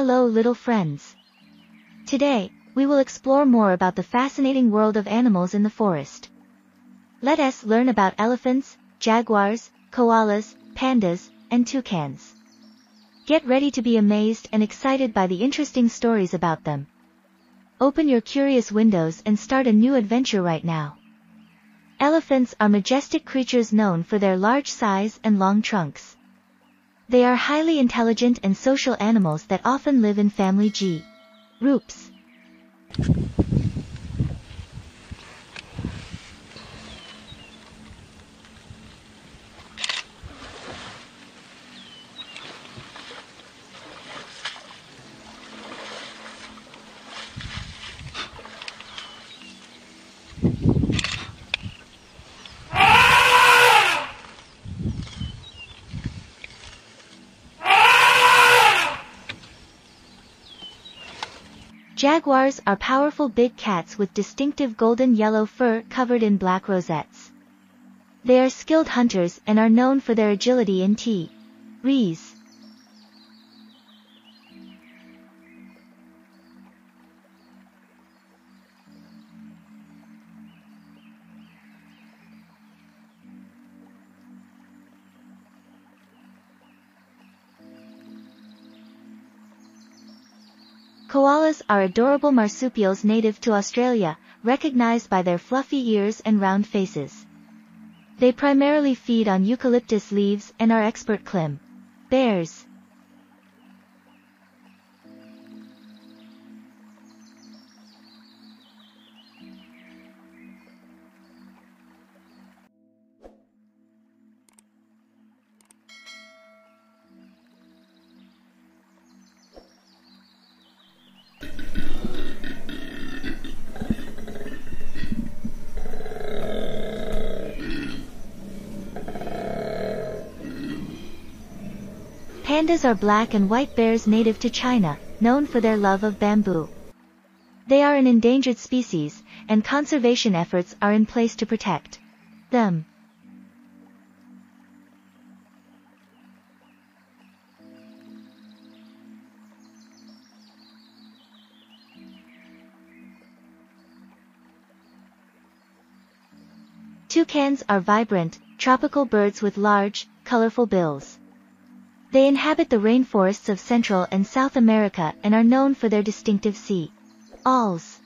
Hello little friends. Today, we will explore more about the fascinating world of animals in the forest. Let us learn about elephants, jaguars, koalas, pandas, and toucans. Get ready to be amazed and excited by the interesting stories about them. Open your curious windows and start a new adventure right now. Elephants are majestic creatures known for their large size and long trunks. They are highly intelligent and social animals that often live in family G. Groups. Jaguars are powerful big cats with distinctive golden yellow fur covered in black rosettes. They are skilled hunters and are known for their agility in T. Rees. Koalas are adorable marsupials native to Australia, recognized by their fluffy ears and round faces. They primarily feed on eucalyptus leaves and are expert clim. Bears. Pandas are black and white bears native to China, known for their love of bamboo. They are an endangered species, and conservation efforts are in place to protect them. Toucans are vibrant, tropical birds with large, colorful bills. They inhabit the rainforests of Central and South America and are known for their distinctive sea. Alls.